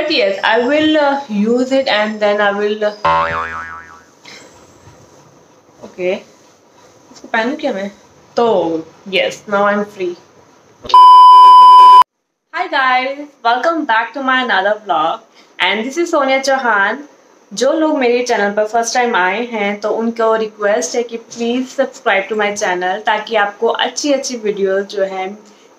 but yes i will uh, use it and then i will uh, okay इसको पहनूं क्या मैं तो yes now i'm free hi guys welcome back to my another vlog and this is sonia chauhan जो लोग मेरे channel पर first time आए हैं तो उनको रिक्वेस्ट है कि please subscribe to my channel ताकि आपको अच्छी अच्छी वीडियोस जो हैं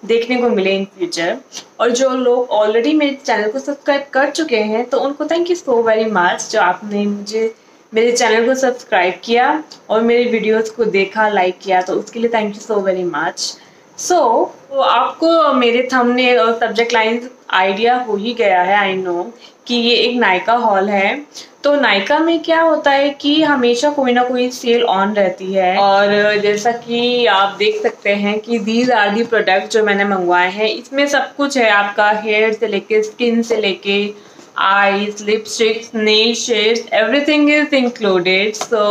देखने को मिले इन फ्यूचर और जो लोग ऑलरेडी मेरे चैनल को सब्सक्राइब कर चुके हैं तो उनको thank you so very much जो आपने मुझे, मेरे चैनल को सब्सक्राइब किया और मेरे वीडियोस को देखा लाइक किया तो उसके लिए thank you so very much so so, आपको मेरे थंबनेल और सब्जेक्ट लाइन आइडिया हो ही गया है आई नो कि ये एक नायका हॉल है। तो नायका में क्या होता है कि हमेशा कोई ना कोई सेल ऑन रहती है। और जैसा कि आप देख सकते हैं कि दीज आर दी प्रोडक्ट जो मैंने मंगवाए हैं। इसमें सब कुछ है आपका हेयर से लेके स्किन से लेके eyes lipsticks nail shades everything is included so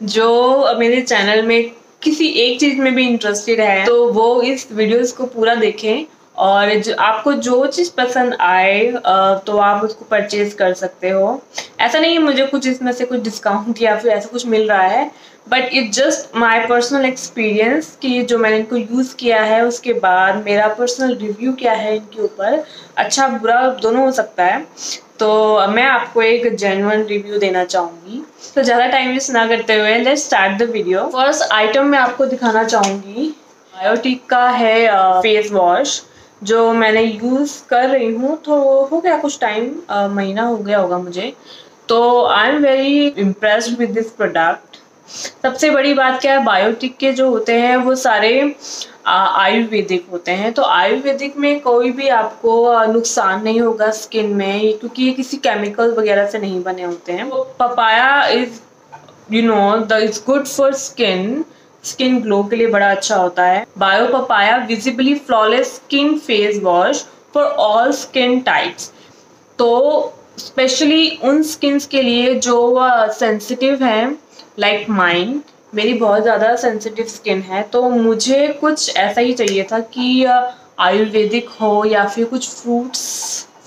जो मेरे चैनल में किसी एक चीज़ में भी इंटरेस्टेड है तो वो इस वीडियोस को पूरा देखें और जो आपको जो चीज़ पसंद आए तो आप उसको परचेज कर सकते हो। ऐसा नहीं है मुझे कुछ इसमें से कुछ डिस्काउंट या फिर ऐसा कुछ मिल रहा है but it just my personal experience कि जो मैंने इनको यूज़ किया है, उसके बाद मेरा पर्सनल रिव्यू क्या है इनके ऊपर अच्छा बुरा दोनों हो सकता है। तो मैं आपको एक जेनुअन रिव्यू देना चाहूँगी। तो ज़्यादा टाइम वेस्ट ना करते हुए let start the video first item मैं आपको दिखाना चाहूँगी बायोटिक का है फेस वॉश जो मैंने यूज़ कर रही हूँ। तो हो गया कुछ टाइम महीना हो गया होगा मुझे। तो I am very impressed with this product सबसे बड़ी बात क्या है बायोटिक के जो होते हैं, वो सारे आयुर्वेदिक होते हैं तो आयुर्वेदिक में कोई भी आपको नुकसान नहीं होगा स्किन में, क्योंकि ये किसी केमिकल वगैरह से नहीं बने होते हैं। Papaya is you know the is good for skin skin glow के लिए बड़ा अच्छा होता है। Bio papaya visibly flawless skin face wash for all skin types तो स्पेशली उन स्किन्स के लिए जो सेंसिटिव हैं लाइक माइंड मेरी बहुत ज़्यादा सेंसिटिव स्किन है तो मुझे कुछ ऐसा ही चाहिए था कि आयुर्वेदिक हो या फिर कुछ फ्रूट्स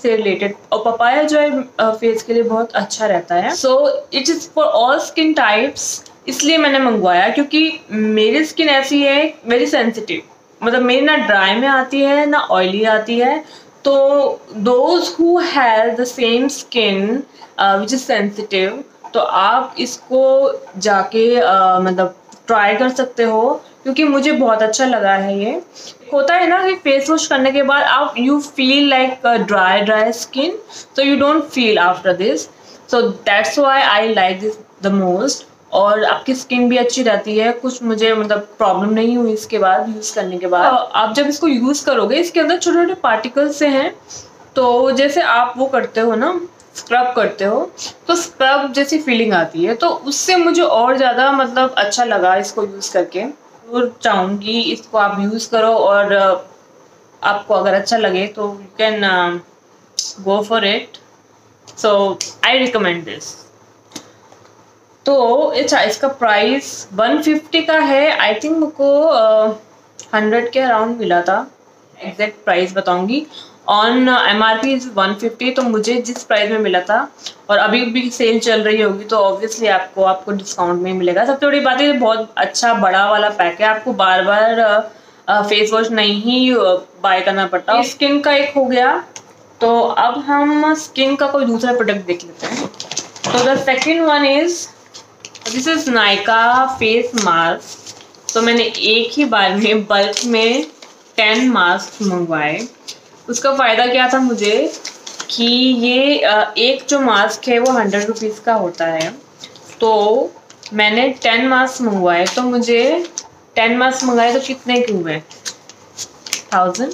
से रिलेटेड और पपाया जो है फेस के लिए बहुत अच्छा रहता है। So it is for all skin types इसलिए मैंने मंगवाया, क्योंकि मेरी स्किन ऐसी है वेरी सेंसिटिव मतलब मेरी ना ड्राई में आती है, ना ऑयली आती है। तो those who has the same skin which is sensitive तो आप इसको जाके मतलब ट्राई कर सकते हो, क्योंकि मुझे बहुत अच्छा लगा है ये। होता है ना कि फेस वॉश करने के बाद आप you feel like dry dry skin so you don't feel after this so that's why I like this the most और आपकी स्किन भी अच्छी रहती है। कुछ मुझे मतलब प्रॉब्लम नहीं हुई इसके बाद यूज़ करने के बाद। आप जब इसको यूज़ करोगे, इसके अंदर छोटे छोटे पार्टिकल्स से हैं तो जैसे आप वो करते हो ना स्क्रब करते हो तो स्क्रब जैसी फीलिंग आती है तो उससे मुझे और ज़्यादा मतलब अच्छा लगा इसको यूज़ करके। और चाहूँगी इसको आप यूज़ करो और आपको अगर अच्छा लगे तो you can go for it so I recommend this तो अच्छा इसका प्राइस 150 का है। आई थिंक मुझको हंड्रेड के अराउंड मिला था। एग्जैक्ट प्राइस बताऊँगी। On M R P one fifty तो मुझे जिस प्राइस में मिला था, और अभी भी सेल चल रही होगी तो ऑब्वियसली आपको आपको डिस्काउंट में मिलेगा। सबसे बड़ी बात है बहुत अच्छा बड़ा वाला पैक है। आपको बार बार फेस वॉश नहीं ही बाय करना पड़ता। स्किन का एक हो गया। तो अब हम स्किन का कोई दूसरा प्रोडक्ट देख लेते हैं। तो the second one is this is Nykaa face mask तो मैंने एक ही बार में बल्क में टेन मास्क मंगवाए। उसका फ़ायदा क्या था मुझे कि ये एक जो मास्क है वो हंड्रेड रुपीज़ का होता है। तो मैंने टेन मास्क मंगवाए तो मुझे टेन मास्क मंगाए तो कितने के हुए? थाउज़ेंड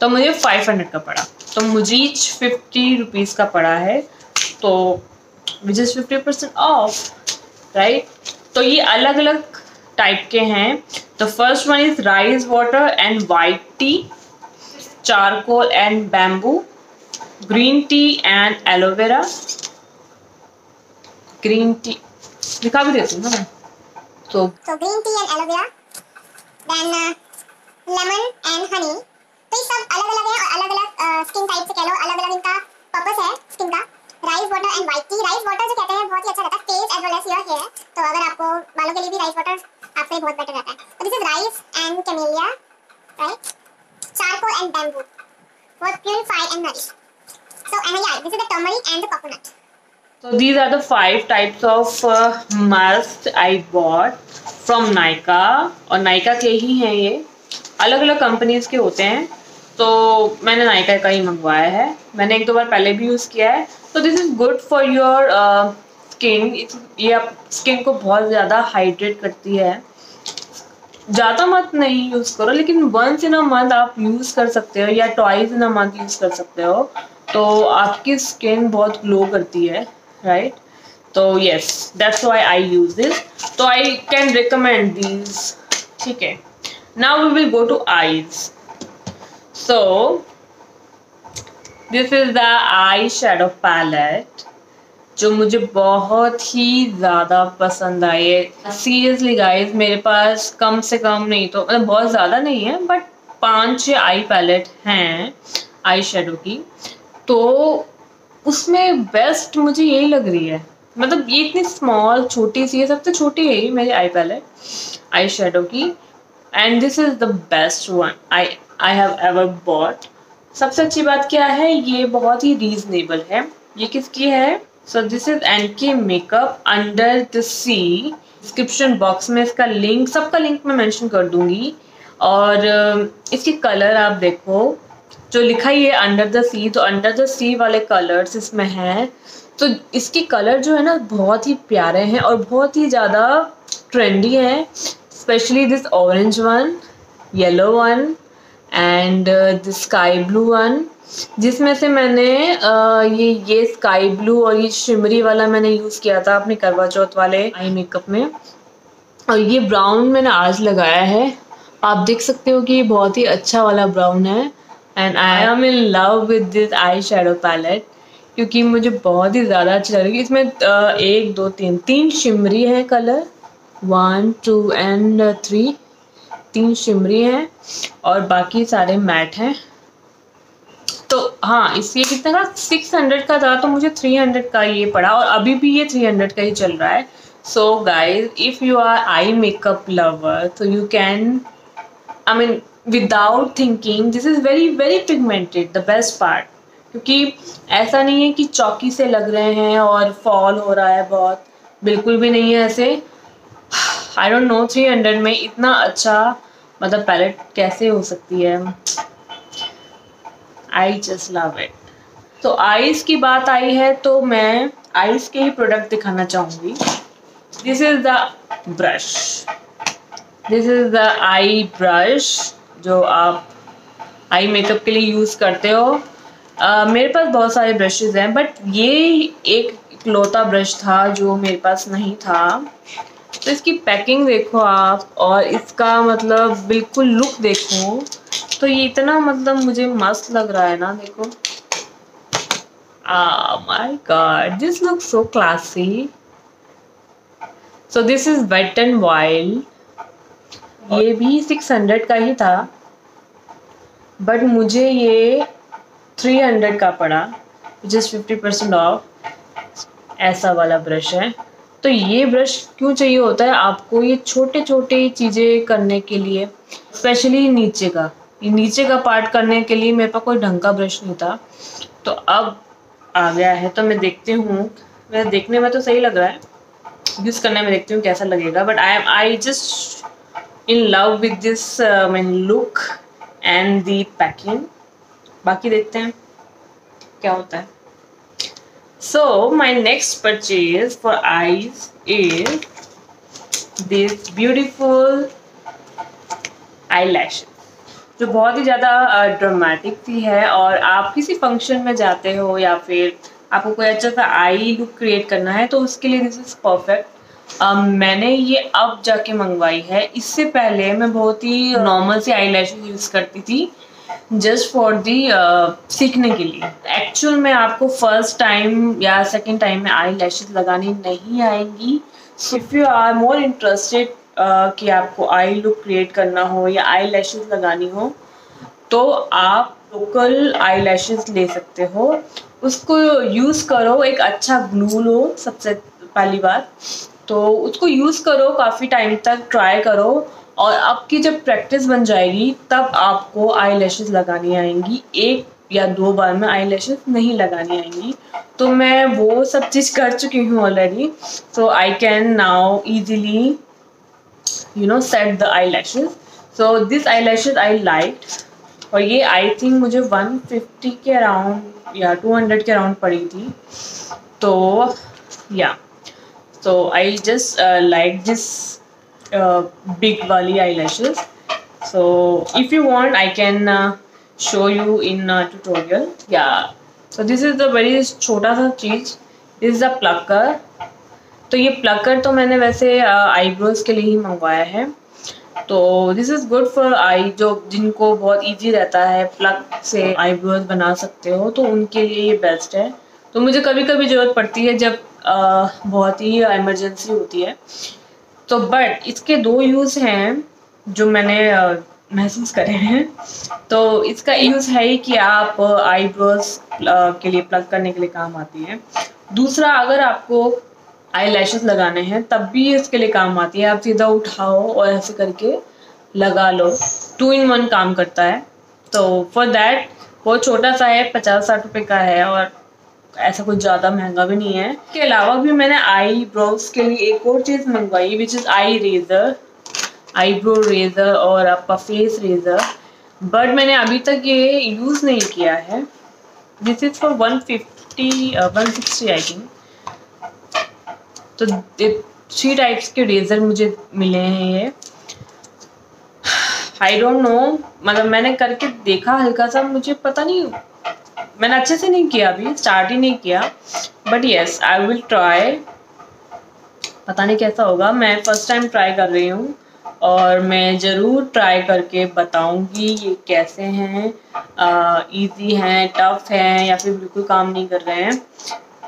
तो मुझे फाइव हंड्रेड का पड़ा। तो मुझे फिफ्टी रुपीज़ का पड़ा है। तो which is fifty percent off right तो ये अलग अलग टाइप के हैं। तो first one is rice water and white tea charcoal and bamboo green tea and aloe vera green tea दिखा भी देती हूँ ना मैं। तो green tea and aloe vera then lemon and honey तो ये सब अलग अलग है अलग अलग स्किन टाइप से कह लो। अलग अलग इनका पर्पस है स्किन का। Rice water and white tea rice water जो कहते हैं, बहुत ही अच्छा रहता है। Face as well as your hair तो अगर आपको बालों के लिए भी राइस वाटर आपके लिए बहुत बेटर रहता है। तो this is rice and camellia right charcoal and bamboo for purify and nourish so and yeah this is the turmeric and the coconut So these are the five types of uh, mask I bought from Nykaa और Nykaa के ही हैं ये अलग अलग companies के होते हैं तो मैंने नायका का ही मंगवाया है मैंने एक दो बार पहले भी यूज़ किया है तो this is good for your skin ये आप स्किन को बहुत ज़्यादा हाइड्रेट करती है ज़्यादा मत नहीं यूज़ करो, लेकिन वंस इन अ मंथ आप यूज़ कर सकते हो या twice in a month use कर सकते हो। तो आपकी स्किन बहुत ग्लो करती है राइट तो yes that's why I use this तो आई कैन रिकमेंड दीज ठीक है। Now we will go to eyes so this is the eye shadow palette जो मुझे बहुत ही ज़्यादा पसंद आई आए सीरियसली गाइस मेरे पास कम से कम नहीं तो मतलब बहुत ज़्यादा नहीं है बट पाँच छः आई पैलेट हैं, आई शेडो की। तो उसमें बेस्ट मुझे यही लग रही है। मतलब ये इतनी स्मॉल छोटी सी है, सबसे छोटी है ये मेरी आई पैलेट, आई शेडो की। And this is the best one I I have ever bought सबसे अच्छी बात क्या है, ये बहुत ही रीजनेबल है। ये किसकी है? So this is N K makeup under the see description box में इसका लिंक सबका लिंक मैं मेंशन कर दूँगी। और इसके कलर आप देखो। जो लिखा ही है अंडर द सी तो अंडर द सी वाले कलर्स इसमें हैं। तो इसके कलर जो है ना, बहुत ही प्यारे हैं और बहुत ही ज़्यादा ट्रेंडी हैं। Specially this orange one yellow one and the sky blue one जिसमें से मैंने uh, ये ये स्काई ब्लू और ये शिमरी वाला मैंने यूज़ किया था अपने करवा चौथ वाले आई मेकअप में। और ये ब्राउन मैंने आज लगाया है। आप देख सकते हो कि ये बहुत ही अच्छा वाला ब्राउन है। And I am in love with this eye shadow palette क्योंकि मुझे बहुत ही ज़्यादा अच्छी लग रही है। इसमें एक दो तीन तीन शिमरी है colour one two and three तीन शिमरी हैं और बाकी सारे मैट हैं। तो हाँ इसलिए कितने का सिक्स हंड्रेड का था तो मुझे थ्री हंड्रेड का ये पड़ा और अभी भी ये थ्री हंड्रेड का ही चल रहा है। So guys if you are I makeup lover तो you can I mean without thinking this is very very pigmented the best part क्योंकि ऐसा नहीं है कि चौकी से लग रहे हैं और फॉल हो रहा है बहुत। बिल्कुल भी नहीं है ऐसे। I don't know three hundred में इतना अच्छा मतलब पैलेट कैसे हो सकती है? आई जस्ट लव इट तो आइस की बात आई है तो मैं आइस के ही प्रोडक्ट दिखाना चाहूँगी। This is the brush this is the eye brush जो आप आई मेकअप के लिए यूज़ करते हो। uh, मेरे पास बहुत सारे ब्रशेज़ हैं बट ये एक इकलौता ब्रश था जो मेरे पास नहीं था। तो इसकी पैकिंग देखो आप और इसका मतलब बिल्कुल लुक देखो। तो ये इतना मतलब मुझे मस्त लग रहा है ना, देखो। My god this look so classy so this is wet and wild ये भी सिक्स हंड्रेड का ही था बट मुझे ये थ्री हंड्रेड का पड़ा जस्ट फिफ्टी परसेंट ऑफ़ ऐसा वाला ब्रश है। तो ये ब्रश क्यों चाहिए होता है? आपको ये छोटे छोटे चीज़ें करने के लिए स्पेशली नीचे का। नीचे का पार्ट करने के लिए मेरे पास कोई ढंग का ब्रश नहीं था। तो अब आ गया है तो मैं देखती हूँ। वैसे देखने में तो सही लग रहा है। यूज़ करने में देखती हूँ कैसा लगेगा। But I am I just in love with this mean look and the packing बाकी देखते हैं क्या होता है। So, my next purchase for eyes is this beautiful eyelash जो बहुत ही ज़्यादा ड्रामेटिक थी है और आप किसी फ़ंक्शन में जाते हो या फिर आपको कोई अच्छा सा आई लुक क्रिएट करना है तो उसके लिए दिस इज़ परफेक्ट मैंने ये अब जाके मंगवाई है। इससे पहले मैं बहुत ही नॉर्मल सी आई यूज़ करती थी जस्ट फॉर दी सीखने के लिए। एक्चुअल में आपको फ़र्स्ट टाइम या सेकेंड टाइम में आई लगानी नहीं आएँगी। If you are more interested कि आपको आई लुक क्रिएट करना हो या आई लैशेज लगानी हो तो आप लोकल आई लैशेज ले सकते हो। उसको यूज़ करो, एक अच्छा ग्लू लो सबसे पहली बात। तो उसको यूज़ करो, काफ़ी टाइम तक ट्राई करो और आपकी जब प्रैक्टिस बन जाएगी, तब आपको आई लैशेज़ लगानी आएँगी। एक या दो बार में आई लैशेज नहीं लगानी आएँगी। तो मैं वो सब चीज़ कर चुकी हूँ already so I can now easily you know set the eye lashes so this eye lashes और ये आई थिंक मुझे 150 के अराउंड या 200 के अराउंड पड़ी थी. तो या so I just like this big वाली eye lashes so if you want I can show you in tutorial या so this is the very छोटा सा चीज़. इज़ द प्लकर तो ये प्लकर तो मैंने वैसे आईब्रोज के लिए ही मंगवाया है। तो this is good for eye जो जिनको बहुत इजी रहता है प्लग से आईब्रोज बना सकते हो तो उनके लिए ये बेस्ट है। तो मुझे कभी कभी ज़रूरत पड़ती है जब आ, बहुत ही इमरजेंसी होती है। तो बट इसके दो यूज़ हैं जो मैंने महसूस करे हैं। तो इसका यूज़ है ही कि आप आईब्रोज के लिए प्लग करने के लिए काम आती है। दूसरा अगर आपको आई लैशेस लगाने हैं, तब भी इसके लिए काम आती है। आप सीधा उठाओ और ऐसे करके लगा लो। टू इन वन काम करता है। तो फॉर दैट वो छोटा सा है, पचास साठ रुपये का है और ऐसा कुछ ज़्यादा महँगा भी नहीं है। इसके अलावा भी मैंने आई ब्रोज के लिए एक और चीज़ मंगवाई which is eye razor eyebrow razor और आपका फेस रेज़र बट मैंने अभी तक ये यूज़ नहीं किया है। This is for one fifty one sixty I think तो थ्री टाइप्स के रेज़र मुझे मिले हैं ये। आई डोंट नो मतलब मैंने करके देखा हल्का सा, मुझे पता नहीं, मैंने अच्छे से नहीं किया अभी स्टार्ट ही नहीं किया। But yes I will try पता नहीं कैसा होगा, मैं फ़र्स्ट टाइम ट्राई कर रही हूँ, और मैं ज़रूर ट्राई करके बताऊँगी ये कैसे हैं। इजी हैं टफ हैं, या फिर बिल्कुल काम नहीं कर रहे हैं।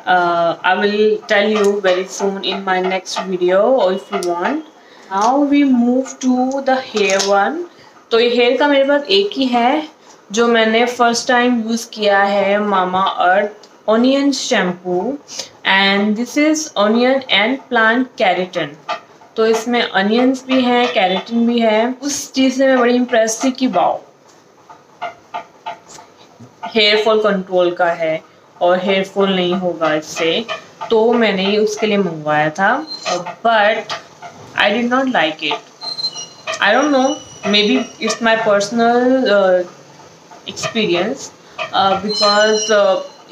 I will tell you very soon in my next video और if you want now we move to the hair one तो ये हेयर का मेरे पास एक ही है, जो मैंने फ़र्स्ट टाइम यूज़ किया है Mamaearth onion shampoo and this is onion and plant keratin तो इसमें अनियंस भी हैं कैरेटिन भी है. उस चीज़ से मैं बड़ी इम्प्रेस थी कि वाओ हेयर फॉल कंट्रोल का है। और हेयर फॉल नहीं होगा इससे। तो मैंने उसके लिए मंगवाया था। But I did not like it I don't know may be it's my personal experience because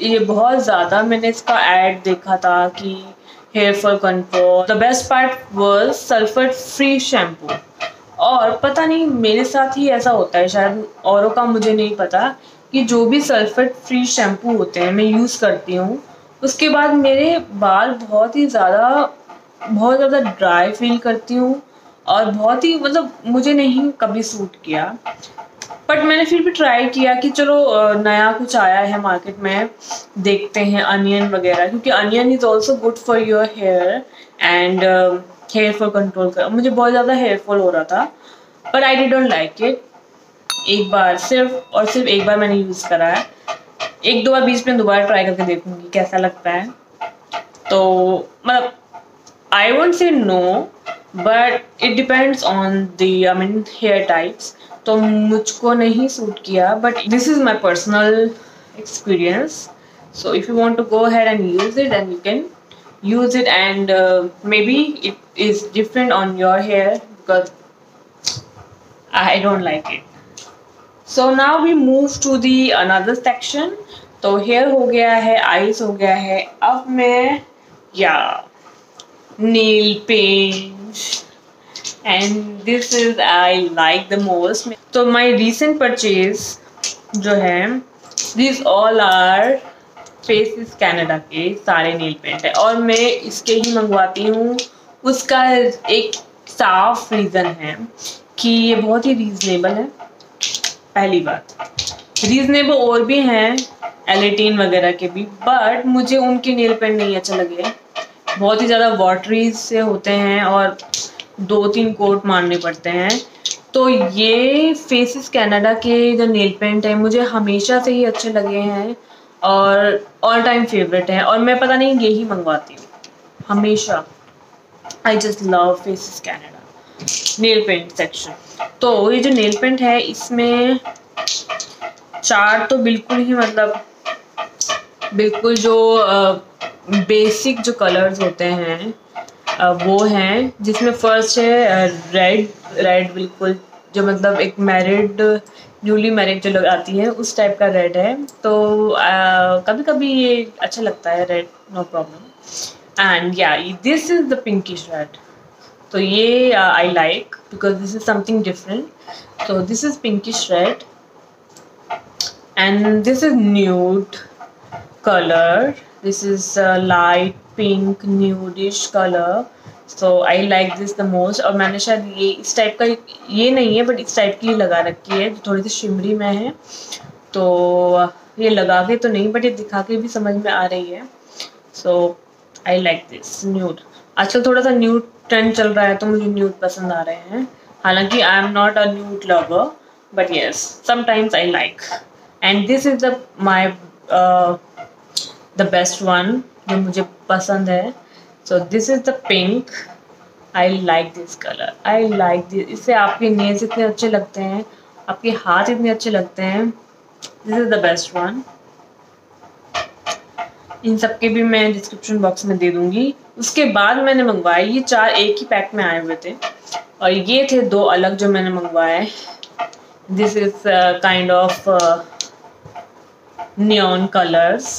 ये बहुत ज़्यादा मैंने इसका एड देखा था कि hair fall control the best part was sulphur free shampoo और पता नहीं, मेरे साथ ही ऐसा होता है, शायद औरों का मुझे नहीं पता कि जो भी सल्फ़र फ्री शैम्पू होते हैं, मैं यूज़ करती हूँ। उसके बाद मेरे बाल बहुत ही ज़्यादा, बहुत ज़्यादा ड्राई फील करती हूँ और बहुत ही मतलब मुझे नहीं कभी सूट किया। बट मैंने फिर भी ट्राई किया कि चलो नया कुछ आया है मार्केट में, देखते हैं अनियन वगैरह, क्योंकि onion is also good for your hair and hair fall control कर, मुझे बहुत ज़्यादा हेयर फॉल हो रहा था but I d don't like it एक बार सिर्फ़ और सिर्फ़ एक बार मैंने यूज़ करा है। एक दो बार बीच में दोबारा ट्राई करके देखूँगी कैसा लगता है। तो मतलब I want say no but it depends on the I mean hair types तो मुझको नहीं सूट किया but this is my personal experience so if you want to go ahead and use it then you can use it and uh, maybe it is different on your hair because I don't like it. So now we move to the another section तो hair हो गया है eyes हो गया है। अब मैं, या nail paint and this is I like the most तो माई रिसेंट परचेज जो है this all are Faces Canada के सारे नील पेंट है। और मैं इसके ही मंगवाती हूँ। उसका एक साफ़ रीज़न है कि ये बहुत ही रीज़नेबल है। पहली बात। रीज़नेबल और भी हैं एलेटीन वगैरह के भी बट मुझे उनके नेल पेंट नहीं अच्छे लगे। बहुत ही ज़्यादा वाटरीज से होते हैं और दो तीन कोट मारने पड़ते हैं। तो ये फेसिस कनाडा के जो नेल पेंट है, मुझे हमेशा से ही अच्छे लगे हैं और ऑल टाइम फेवरेट है। और मैं पता नहीं, यही मंगवाती हूँ। हमेशा। I just love Faces Canada nail paint section तो ये जो नेल पेंट है इसमें चार तो बिल्कुल ही मतलब बिल्कुल जो बेसिक जो कलर्स होते हैं वो हैं जिसमें फ़र्स्ट है रेड रेड बिल्कुल जो मतलब एक मैरिड न्यूली मैरिड जो लोग आती है उस टाइप का रेड है। तो आ, कभी कभी ये अच्छा लगता है red no problem and yeah this is the pinkish red तो ये I like because this is something different तो this is pinkish red and this is nude colour is a light pink nudish color. So I like this the most और मैंने शायद ये, इस type का ये नहीं है बट इस टाइप की लगा रखी है। जो थोड़ी सी शिमरी में है। तो ये लगा के तो नहीं बट ये दिखा के भी समझ में आ रही है। So I like this nude आजकल थोड़ा सा न्यूड ट्रेंड चल रहा है तो मुझे न्यूड पसंद आ रहे हैं। हालाँकि I am not a nude lover but yes sometimes I like and this is the my the best one जो मुझे पसंद है। So this is the pink I like this colour I like this इससे आपके nails इतने अच्छे लगते हैं। आपके हाथ इतने अच्छे लगते हैं। This is the best one इन सब के भी मैं डिस्क्रिप्शन बॉक्स में दे दूँगी। उसके बाद मैंने मंगवाए ये चार एक ही पैक में आए हुए थे। और ये थे दो अलग जो मैंने मंगवाए। This is kind of neon colours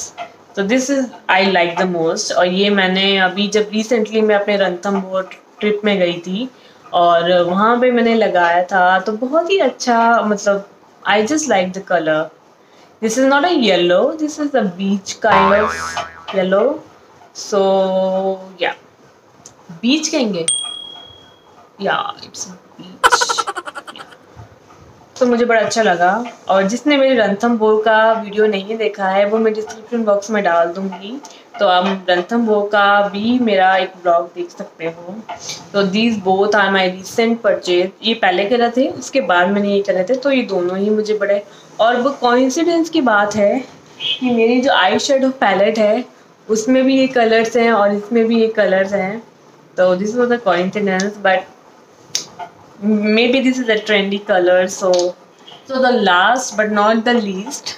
तो this is I like the most और ये मैंने अभी जब रिसेंटली मैं अपने रणथम्बोर ट्रिप में गई थी, और वहाँ पे मैंने लगाया था तो बहुत ही अच्छा मतलब I just like the colour this is not a yellow this is a beach kind of yellow so या बीच कहेंगे? या इट्स बीच तो मुझे बड़ा अच्छा लगा। और जिसने मेरे रंथम बोर का वीडियो नहीं देखा है, वो मैं डिस्क्रिप्शन बॉक्स में डाल दूँगी। तो आप रंथम बोर का भी मेरा एक ब्लॉग देख सकते हो। तो these both are my recent purchase ये पहले करे थे उसके बाद मैंने ये करे थे। तो ये दोनों ही मुझे बड़े और वो कॉन्सिडेंस की बात है कि मेरी जो आई शेड पैलेट है उसमें भी ये कलर्स हैं और इसमें भी ये कलर्स हैं। तो this was a coincidence but maybe this is a trendy colour so so the last but not the least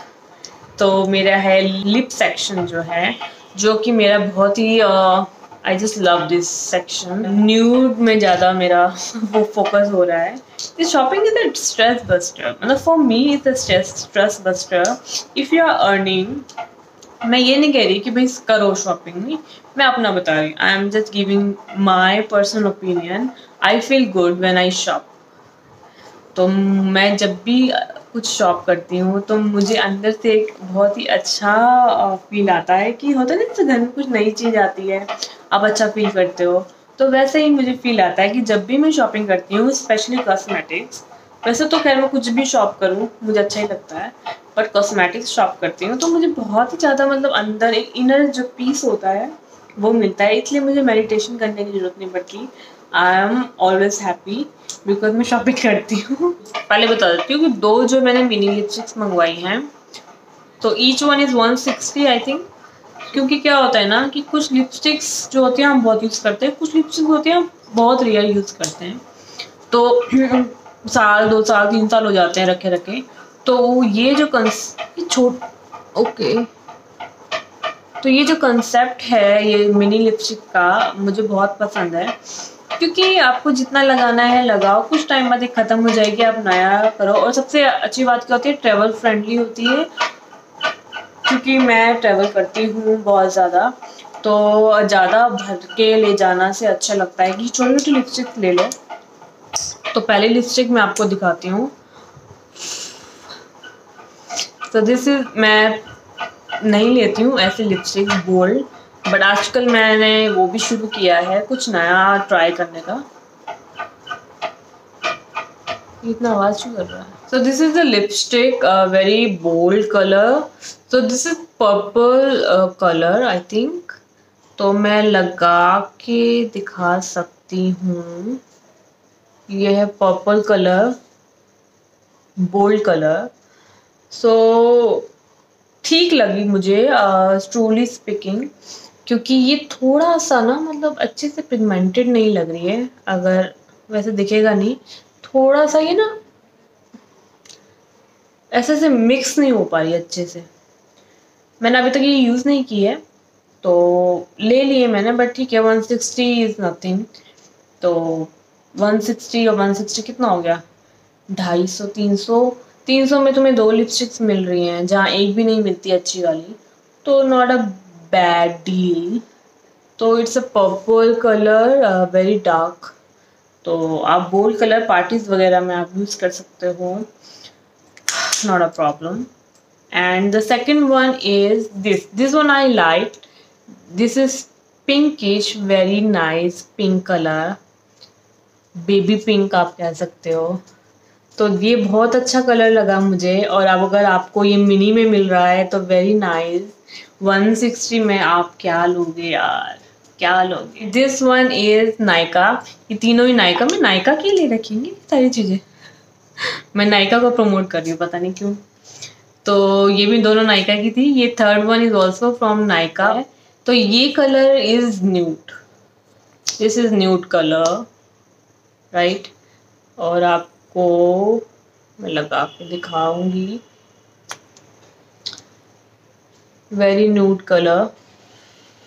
तो मेरा है लिप सेक्शन जो है, जो कि मेरा बहुत ही I just love this section nude में ज़्यादा मेरा वो फोकस हो रहा है। This shopping is a stress buster मतलब for me is a stress stress buster if you are earning मैं ये नहीं कह रही कि भाई करो शॉपिंग नहीं। मैं अपना बता रही I am just giving my personal opinion I feel good when I shop तो मैं जब भी कुछ शॉप करती हूँ तो मुझे अंदर से एक बहुत ही अच्छा फील आता है कि होता ना घर में कुछ नई चीज़ आती है, आप अच्छा फील करते हो तो वैसे ही मुझे फील आता है कि जब भी मैं शॉपिंग करती हूँ स्पेशली कॉस्मेटिक्स वैसे तो खैर मैं कुछ भी शॉप करूँ, मुझे अच्छा ही लगता है। बट कॉस्मेटिक्स शॉप करती हूँ तो मुझे बहुत ही ज़्यादा मतलब अंदर एक इनर जो पीस होता है, वो मिलता है। इसलिए मुझे मेडिटेशन करने की ज़रूरत नहीं पड़ती। I am always happy because मैं शॉपिंग करती हूँ। पहले बता देती हूँ कि दो जो मैंने मिनी लिपस्टिक्स मंगवाई हैं तो each one is one sixty I think क्योंकि क्या होता है ना कि कुछ लिपस्टिक्स जो होती हैं, हम बहुत यूज़ करते हैं। कुछ लिपस्टिक्स होती हैं, हम बहुत रेयर यूज़ करते हैं। तो साल, दो साल, तीन साल हो जाते हैं रखे रखे तो ये जो कंस छोट ओके तो ये जो कंसेप्ट है, ये मिनी लिपस्टिक का, मुझे बहुत पसंद है। क्योंकि आपको जितना लगाना है, लगाओ। कुछ टाइम बाद एक ख़त्म हो जाएगी, आप नया करो। और सबसे अच्छी बात क्या होती है ट्रेवल फ्रेंडली होती है। क्योंकि मैं ट्रेवल करती हूँ बहुत ज़्यादा। तो ज़्यादा भर के ले जाना से अच्छा लगता है कि छोटी छोटी लिपस्टिक ले लो। तो पहले लिपस्टिक मैं आपको दिखाती हूँ। तो दिस इज़ मैं नहीं लेती हूँ ऐसे लिपस्टिक बोल्ड बट आजकल मैंने वो भी शुरू किया है कुछ नया ट्राई करने का। इतना आवाज़ क्यों कर रहा है? So this is the lipstick very bold colour so this is purple colour I think तो मैं लगा के दिखा सकती हूँ। यह है purple colour bold colour so ठीक लगी मुझे ट्रूली स्पीकिंग क्योंकि ये थोड़ा सा ना मतलब अच्छे से पिगमेंटेड नहीं लग रही है। अगर वैसे दिखेगा नहीं, थोड़ा सा ये ना, ऐसे से मिक्स नहीं हो पा रही अच्छे से। मैंने अभी तक ये यूज़ नहीं की है तो ले लिए मैंने बट ठीक है वन सिक्सटी इज़ नथिंग तो वन सिक्सटी और वन सिक्सटी कितना हो गया? ढाई सौ, तीन सौ। तीन सौ में तुम्हें दो लिपस्टिक्स मिल रही हैं, जहाँ एक भी नहीं मिलती अच्छी वाली। तो नॉट अ बैड डील तो it's a purple colour very dark तो आप बोल्ड कलर पार्टीज़ वगैरह में आप यूज़ कर सकते हो। Not a problem and the second one is this this one I like this is pinkish very nice pink colour baby pink आप कह सकते हो। तो ये बहुत अच्छा कलर लगा मुझे। और अब अगर आपको ये मिनी में मिल रहा है तो वेरी नाइस 160 में आप क्या लोगे यार? क्या लोगे? दिस वन इज़ नायका ये तीनों ही नायका में नायका के लिए रखेंगे सारी चीज़ें? मैं नायका को प्रमोट कर रही हूँ पता नहीं क्यों। तो ये भी दोनों नायका की थी। ये third one is also from Nykaa तो ये colour is nude this is nude colour right और आपको मैं लगा के दिखाऊँगी। वेरी न्यूट कलर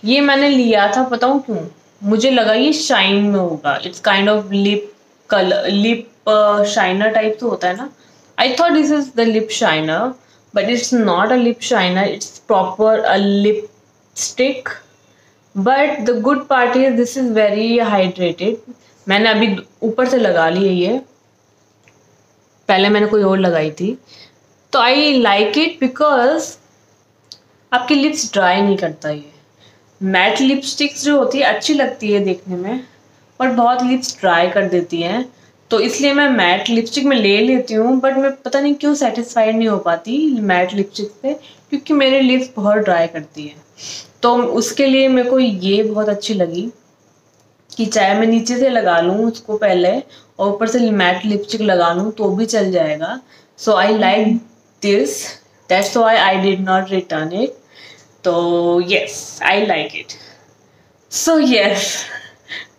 ये मैंने लिया था बताऊँ क्यों? मुझे लगा ये शाइन में होगा। It's kind of lip colour lip shiner type तो होता है ना? I thought this is the lip shiner but it's not a lip shiner it's proper a lipstick but the good part is this is very hydrated मैंने अभी ऊपर से लगा ली है ये। पहले मैंने कोई और लगाई थी। तो आई लाइक इट बिकॉज़ आपकी लिप्स ड्राई नहीं करता ये। मैट लिपस्टिक्स जो होती है, अच्छी लगती है देखने में पर बहुत लिप्स ड्राई कर देती हैं। तो इसलिए मैं मैट लिपस्टिक में ले लेती हूँ बट मैं पता नहीं क्यों सेटिस्फाइड नहीं हो पाती मैट लिपस्टिक से, क्योंकि मेरे लिप्स बहुत ड्राई करती है। तो उसके लिए मेरे को ये बहुत अच्छी लगी कि चाहे मैं नीचे से लगा लूँ उसको पहले और ऊपर से मैट लिपस्टिक लगा लूँ तो भी चल जाएगा। So I like this that's why I did not return it तो yes I like it so yes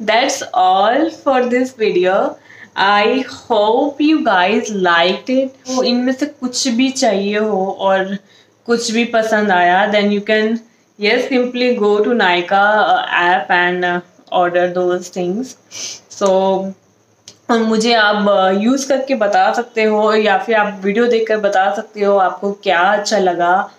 that's all for this video I hope you guys like it इनमें से कुछ भी चाहिए हो और कुछ भी पसंद आया then you can to Nika uh, app and uh, order those things. So और मुझे आप यूज़ करके बता सकते हो या फिर आप वीडियो देख कर बता सकते हो आपको क्या अच्छा लगा,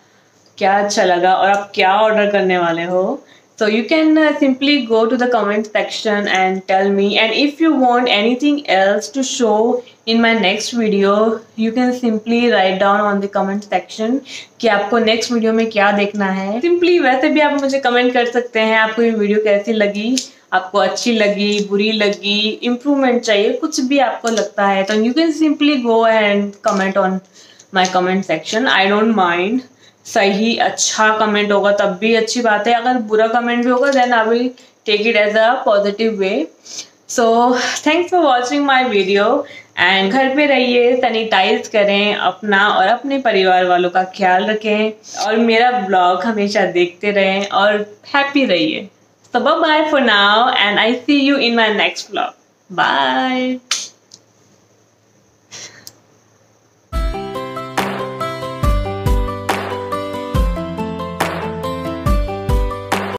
क्या अच्छा लगा और आप क्या ऑर्डर करने वाले हो। So you can simply go to the comment section and tell me and if you want anything else to show in my next video you can simply write down on the comment section कि आपको next video में क्या देखना है। Simply वैसे भी आप मुझे कमेंट कर सकते हैं, आपको ये वीडियो कैसी लगी। आपको अच्छी लगी, बुरी लगी इम्प्रूवमेंट चाहिए, कुछ भी आपको लगता है तो you can simply go and comment on my comment section I don't mind सही अच्छा कमेंट होगा, तब भी अच्छी बात है। अगर बुरा कमेंट भी होगा then I will take it as a positive way so thanks for watching my video and घर पे रहिए सैनिटाइज करें अपना और अपने परिवार वालों का ख्याल रखें। और मेरा ब्लॉग हमेशा देखते रहें और हैप्पी रहिए। So bye bye for now and i see you in my next vlog. Bye